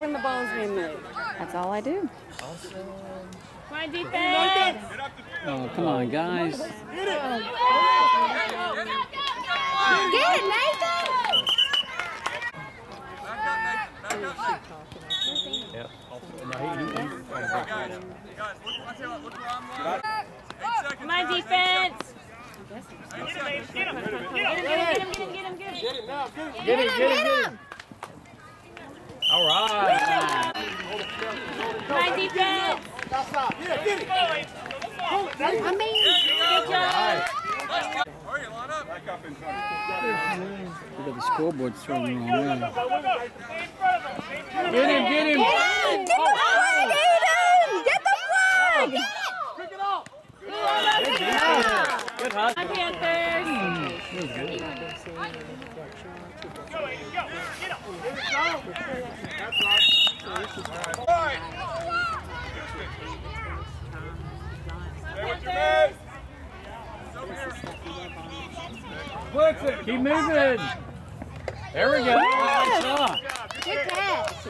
when the ball's being moved. That's all I do. Come on, defense. Oh, come on, guys. Get it, Nathan! Come on, defense. Get him, get him, get him, get him, get him, get him. Get him, get him, get him. All right. Come on, defense. I mean, Good job. Look at the scoreboard throwing the wrong way. Get him, get him. Oh, Nathan! Get the flag! Good hot. Come on, Panthers. Keep moving. There we go. Nice. Good catch.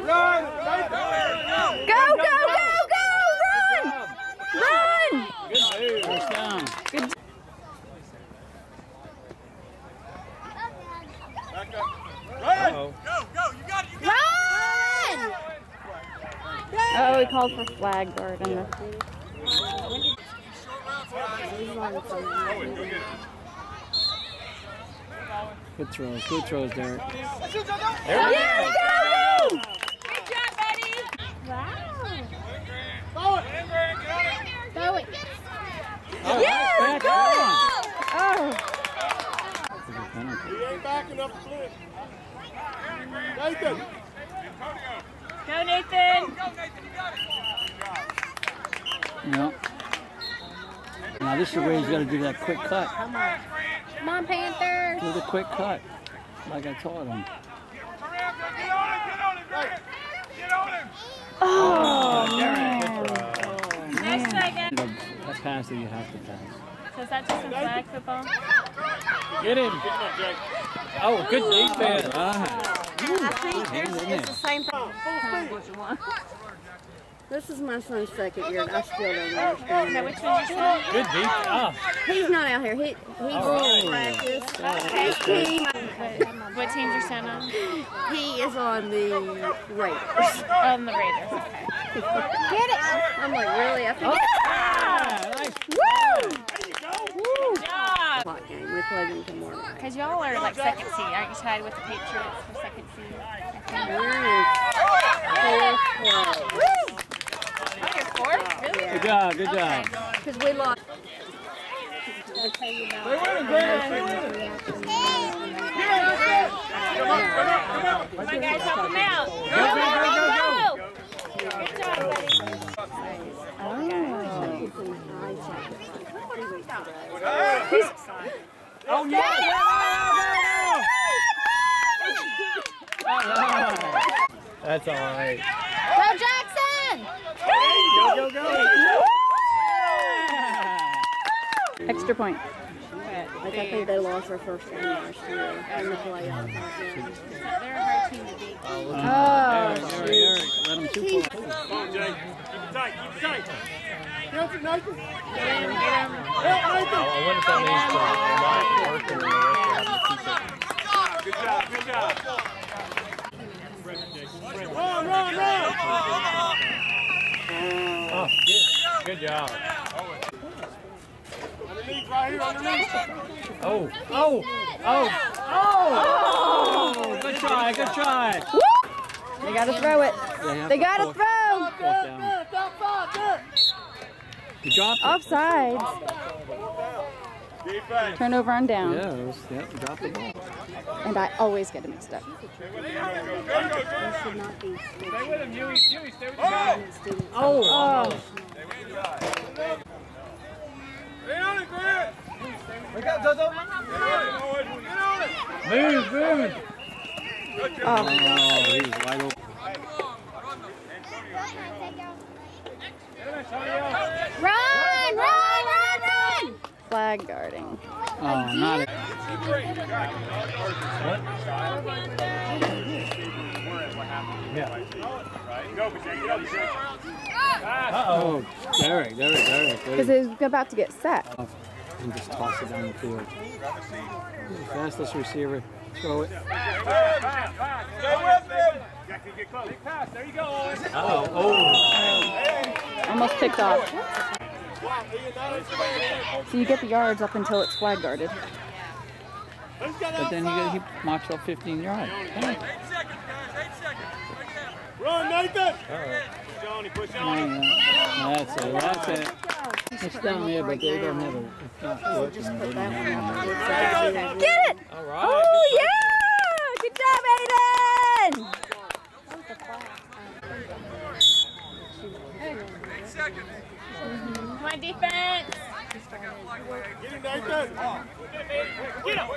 Run. Go, go! Run! Run! Good move. First down. Uh-oh. Run! Oh, he called for flag guard on the. Good throws. Good throws, Derek. Yeah, go! Good job, buddy. Throw it. Oh, Yeah, nice go! catch. Oh, Come. Penalty. He ain't backing up the blitz. Nathan. Go, Nathan. Yeah. Now this is where he's got to do that quick cut. come on, Panther! Do the quick cut, like I taught him. Get on him! Get on him, Drake! Get on him! Oh, man. Next second. That pass that you have to pass. So is that just some flag football? Get him. Oh, good defense. I think Hang there's, in it's there. the same thing. This is my son's second year, and I still don't Now, understand. which one is that? Good defense. Oh, He's not out here. He he's Oh. in practice. His team, What team's your son on? he is on the Raiders. Oh, on the Raiders. Okay. Get it. I'm like, really? I think ah, nice. Woo! Good job. clock game. We play tomorrow. Because y'all are like second seed. Aren't you tied with the Patriots for second seed? We're fourth place Oh, you're fourth? Really? Good job. Good job. because we lost. Come on, guys, help him out. Go, go, go, go, go. Good job, buddy. Oh yeah. Oh, yeah, yeah, yeah. That's all right. Go, Jackson! Go, go, go. Extra point. Like I think they lost their first game last year in the playoffs. They're a hard team to beat. Oh, Eric, Eric, let him two Jake. Keep it tight. Keep it tight. Good job. Good job. Oh. Good job. Underneath, right here, underneath. Oh, oh, oh, oh! Good try, good try. they gotta throw it. They gotta throw. force down. There, top five, there. You dropped it. Offside. Turnover on down. Yeah, it was, yeah, you dropped the ball. And I always get it mixed up. Should not be Stay with him, Huey. Huey, stay with him. students. Oh, Oh, It, it. It. Oh, run, run, run, run! Flag guarding. Oh, not. What? Yeah. Go, Michelle. Get up, Michelle. Uh-oh. Derek, Derek, Derek. Because he's about to get set. And just toss it down the field. Fastest receiver. Throw it. Stay with him. Jackie, get close. Big pass. There you go, Uh-oh. Oh. Almost picked off. So you get the yards up until it's flag guarded. But then you gotta keep march up 15 yards. Run, Nathan. Johnny, push on. That's it. That's it. It's down there, but they don't have a. It's not working. They don't have one. Get it! All right. Oh yeah! Good job, Aiden! On, defense. Get him, Nathan. Get him.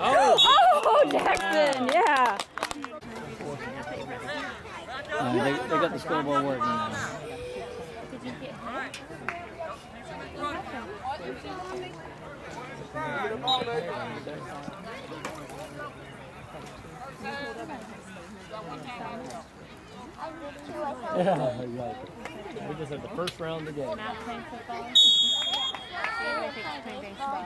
Oh. Oh, Jackson! Yeah. Uh, they, they got the scoreboard working now. Yeah, right. We just had the first round of the game. Not playing football. Playing baseball.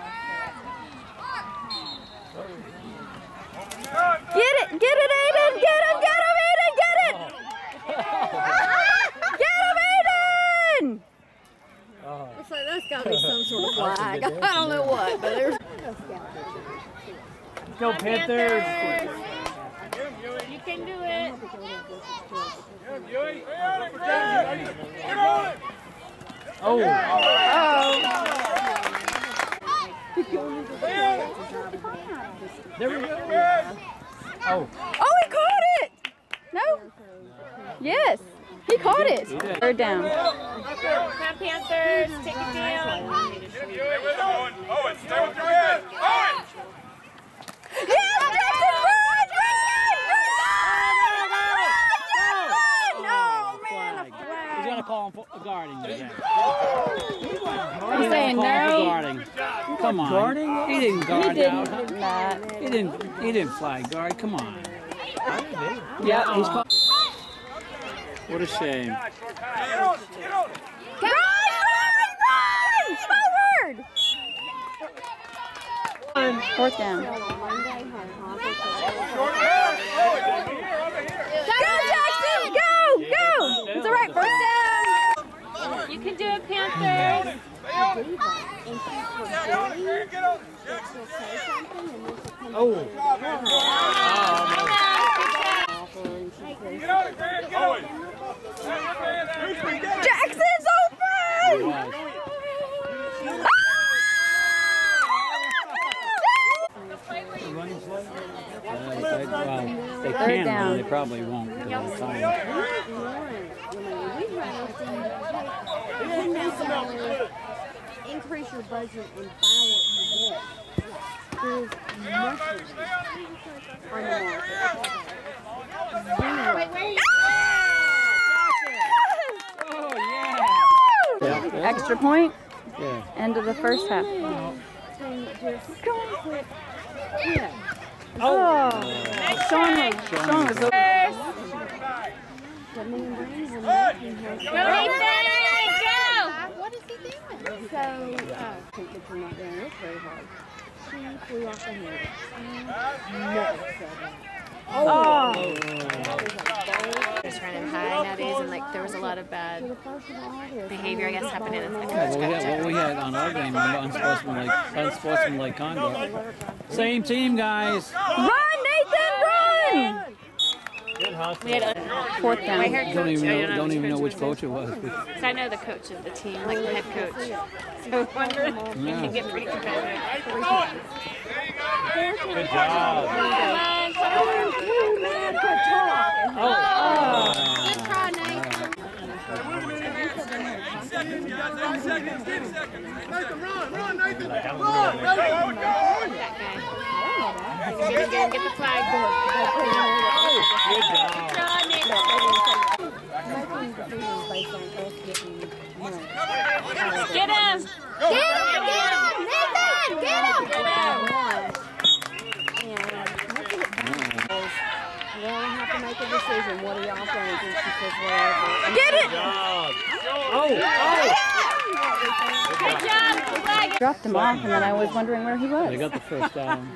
Get it! Get it, Aiden! Get him! Get him, Aiden! Get it! Get him, Aiden! Oh. Looks like that's got to be some sort of flag. I don't know what, but there's. Go Go Panthers! Panthers. You can do it. Get on it. Oh. There we go. Oh. Oh, he caught it! No? Yes, he caught it. Third down. Come Panthers. Take it down. Stay with Owen. Owen, stay with your head. Owen. Yes, Jackson, run! Run! Run! Run! Oh, man, a He's flag. gonna call him for guarding again. He's saying him for no. guarding. Come on. Guarding? He didn't He guard out. didn't. Not. He didn't. He didn't flag guard. Come on. Yeah, He's called. What a shame. Get on. Get on. Run! Run! Run! Forward! Fourth down. Short pass. Owen, over here, over here. Go, Jackson! Go! Go! It's all right. First down. You can do it, Panthers. Get on it. Get on it. Oh. Get on it, Grant. Get on it. Who's we get it? Jackson's open! They, well, they Third can, down. but they probably won't. because the time. Increase your budget and buy what you want. There's nothing on the market. Oh yeah. Yeah. Extra point. Yeah. End of the first half. Oh, oh. Sean was, Sean was over. The man Brandon and Matthew has- Go, Nathan. What is he doing? So, uh, I think that you're not doing very hard. She flew off the handle. Never said. Oh. oh, just running high nowadays, and like there was a lot of bad The first of all is. behavior, I guess, happening in the Well, we had, what we had on our game, unsportsmanlike, unsportsmanlike conduct. Same team, guys. run! We had a, Fourth down. my hair Don't coach. even I know, don't, don't even know coach which coach it was. So I know the coach of the team, like the head coach. So I wonder if it Yeah. can get pretty competitive. Good job. That guy. Get him, get him, get the flag. Good job. Nathan. Get him, get him, Nathan, get him! And making it back is, well, I have to make a decision. Get it! Oh, oh! Good job. Flag. Dropped him off, and then I was wondering where he They was. got the first down.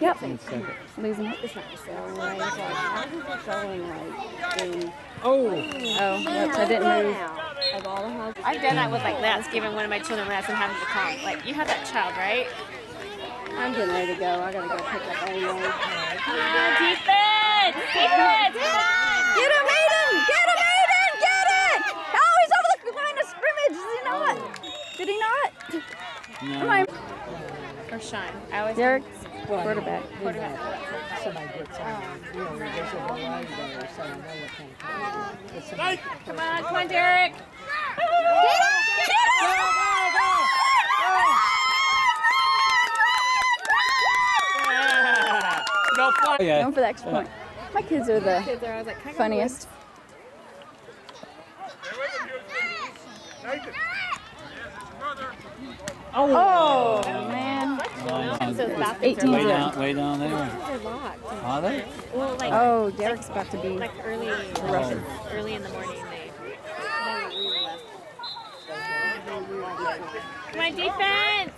Yep. One second. Losing it. It's not showing right. It's like, how is showing right? In Oh! Oh, yep, I didn't move. of all the houses. I've done that with like Lance, giving one of my children Lance and having to come. Like you have that child, right? I'm getting ready to go. I gotta go pick up anyway. Come on, defense. Defense. Come on. Get him, Aiden! Get him, Aiden! Get it! Oh, he's over the line of scrimmage. Is he not? Did he not? Come on. Or shine. I always Derek, quarterback. quarterback. Come on, come on, Derek. Go fly! Yeah. Going for the extra point. My kids are the Kids are like, "Can I go funniest. Oh, man. So it's 18 Way down, way down there. They're locked. Are they? Well, like Oh, Derek's about to be. like early, Oh. early in the morning. They. Come on, defense.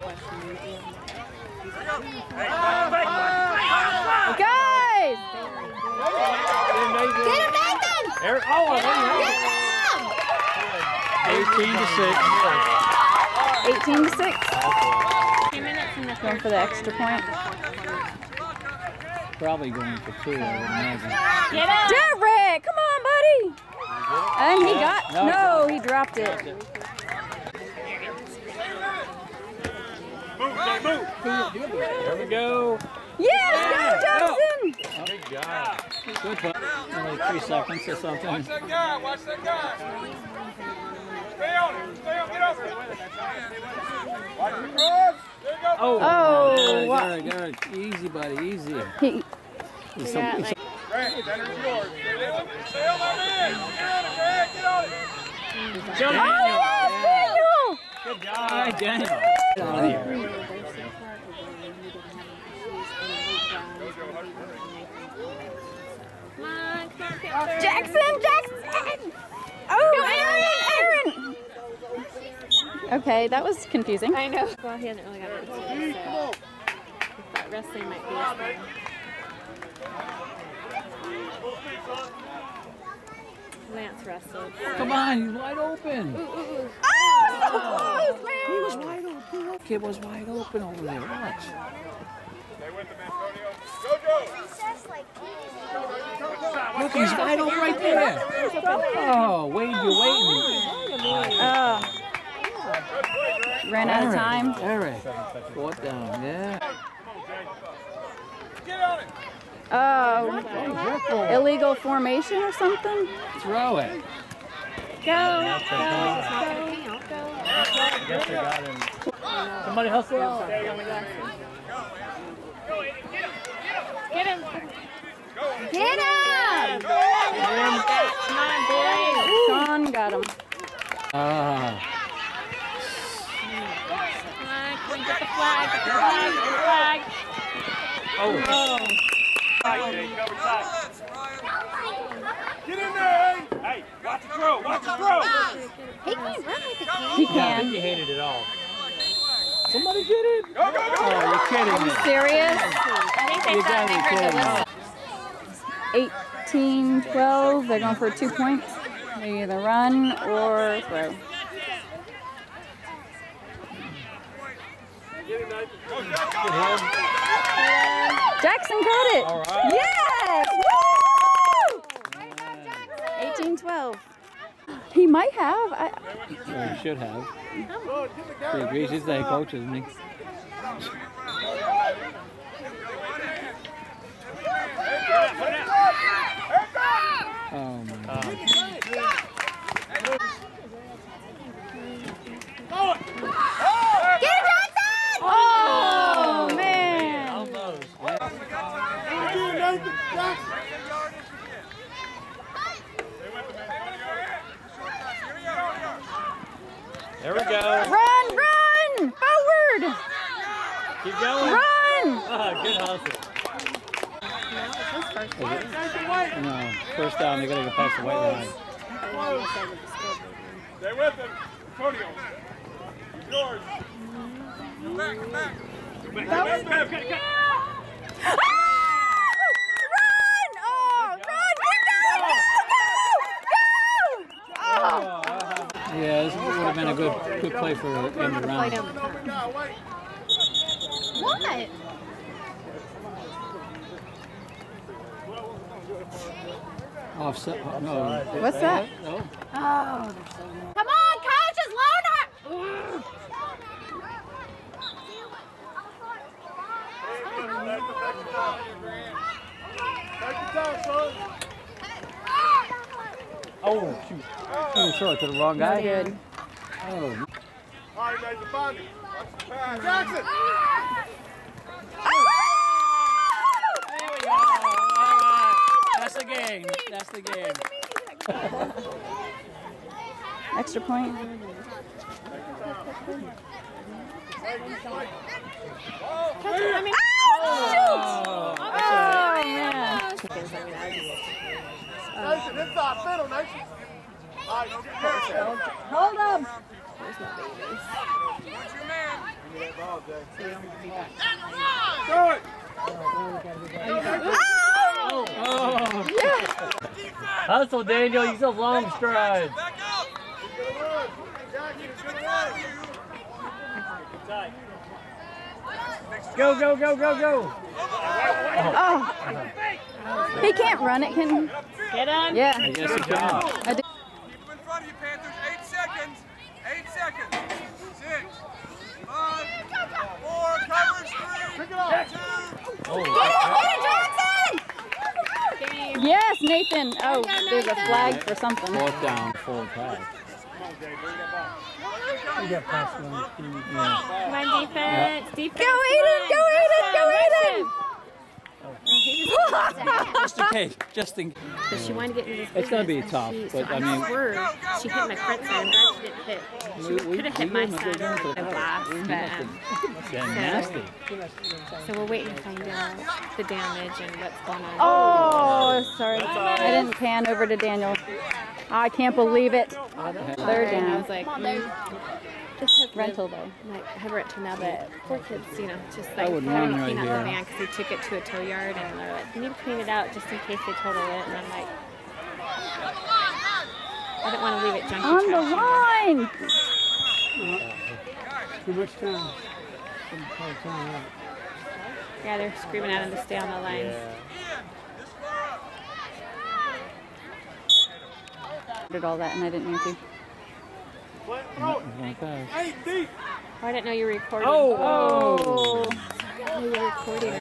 Guys! Eric, oh, I think 18 to 6. 18 to 6. Two minutes in the Going third. for the extra point. Probably going for two, I would imagine. Get up. Derek! Come on, buddy! And he got. No. No, he dropped it. Move, Jay, move. There we go. Yes, go, Jackson! Good job. Good play. Only three seconds or something. Watch that guy, watch that guy. Stay on it, stay on, get over it. Watch the cross. There you go. Oh, Oh, good, what- good, good. Easy, buddy, easy. He, There's some- got like Grant, center's yours. Stay on, stay on that man. Get on it, Grant, get on it. Jump, oh, Daniel. yes, Daniel! Good job. All right, Daniel. Get out of here. come on, come on, come on. Jackson, Jackson! Oh, Aaron, Aaron! Okay, that was confusing. I know. Well, he hasn't really got it yet, so I thought wrestling might be his thing. Lance wrestled. Come on, he's wide open. Oh, so close, man! He was wide open. That kid was wide open over there. Watch. Stay with him, Antonio. Go, Joe. Look, he's wide open right there. Oh, Wade, you're waiting. Oh, ran out of time. Eric, fourth down, yeah. Get on it. Oh, illegal formation or something? Throw it. Go. Somebody hustle. Get him! Get him! Come on, boys! Sean got him. Ah, Come on, come on, get the flag, get the flag, get the flag. Tight, Jay, cover. Get in there, hey. Hey, watch the throw, watch the throw. He I can. think you hated it all. Somebody get it. Go, go, go. Oh, you're kidding me. Serious? I think they You thought gotta they be heard kidding the me. 18, 12. They're going for two points. They either run or throw. Jackson got it. All right. Yes! Woo! 18, 12. He might have. I, Well, you should have. He agrees. He's the head coach, isn't he? Oh my God. oh, man. There we go. Run, run! Forward! Keep going. Run! Ah, good hustle. No, first down, they gotta get past the white line. Stay with him. Antonio. Yours. Come back, come back. Come back, come back. Ah! Run! Oh, run! Go, go, go! Oh. Yeah, this would have been a good, good play for end of round. Over now, wait. What? Offset, oh, no. What's that? No. Come on, coach, it's Loner! Take your time, son. Oh, shoot. Oh, throw it to the wrong guy. Good. Oh, All right, Nathan, find him. Watch the pass. Jackson. That's the game. That's the game. Extra point. I mean, Oh, man. Nathan, inside, middle, Nathan. All right, don't get careful. Hold him. What's your man? Do it. Hustle, Daniel. Use those long strides. Back up. He's gonna run. Jackson, he's gonna run. Go, go, go, go, go. Oh. He can't run it, can he? Get on. Yeah. I he can. I did. Keep him in front of you, Panthers. Eight seconds. Eight seconds. Six. Five. Four. Coverage. Three. Pick it up. Two. Yes, Nathan. There's a flag for something. Fourth down, full pass. Come on, defense. Defense. Go, Aiden! Go, Aiden! Go, Aiden! Just in case, just in But she wanted to get into this It's gonna be business, tough, and she, but so I mean- swerved. she hit my front side, and glad she didn't hit. She We- we- could have we hit my wouldn't have side. been able to- I laughed, we but must um, have been nasty. so we're waiting to find out the damage and what's going on. Oh, sorry. I didn't pan over to Daniel. I can't believe it. Third And I down. was like, mm, just have Rental though. Like, have rental now, but poor kids, you know, just I like would having run to clean right out here. the van because they took it to a tow yard and they're like, you need to clean it out just in case they total it. And I'm like, I don't want to leave it junky On the trashy. line. Too much time. Yeah, they're screaming at him to stay on the line. Did all that and I didn't mean to. One pass. Eight deep. Oh, I didn't know you were recording. Oh. oh. oh. you were recording.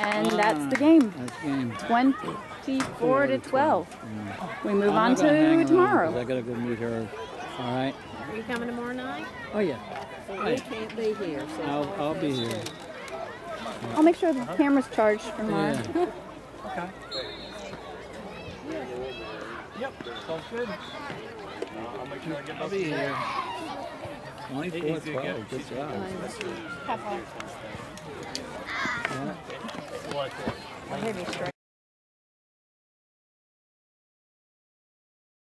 And that's the game. That's game. 24 to 12. We move I'm on gonna tomorrow. to on, tomorrow. 'cause I gotta go meet her. All right. Are you coming tomorrow night? Oh yeah. we can't be here, so. I'll I'll be here. I'll make sure the camera's charged for tomorrow. Yeah. okay. Yep. Sounds good. I'll be here. Twenty-four twelve. Good job. Heavy strike.